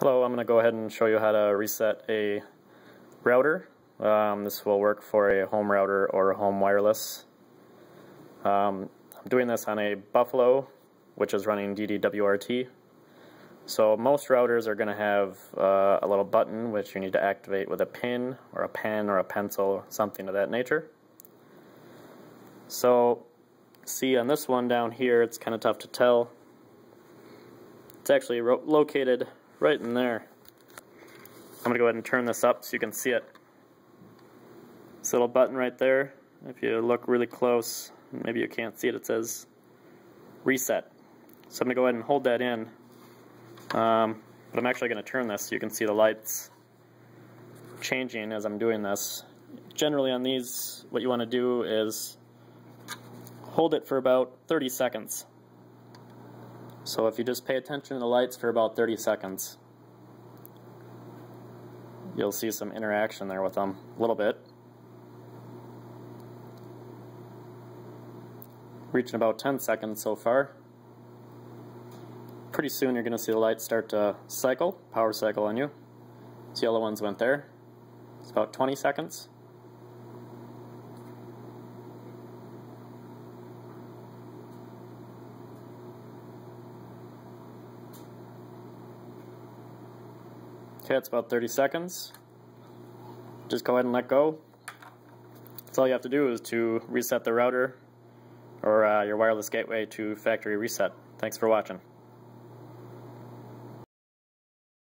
Hello, I'm going to go ahead and show you how to reset a router. Um, this will work for a home router or a home wireless. Um, I'm doing this on a Buffalo, which is running DDWRT. So most routers are going to have uh, a little button which you need to activate with a pin or a pen or a pencil, something of that nature. So see on this one down here, it's kind of tough to tell. It's actually located right in there. I'm going to go ahead and turn this up so you can see it. This little button right there, if you look really close, maybe you can't see it, it says reset. So I'm going to go ahead and hold that in. Um, but I'm actually going to turn this so you can see the lights changing as I'm doing this. Generally on these, what you want to do is hold it for about 30 seconds. So if you just pay attention to the lights for about 30 seconds, you'll see some interaction there with them a little bit. Reaching about 10 seconds so far. Pretty soon you're going to see the lights start to cycle, power cycle on you. The yellow ones went there. It's about 20 seconds. It's about 30 seconds. Just go ahead and let go. That's all you have to do is to reset the router or uh, your wireless gateway to factory reset. Thanks for watching.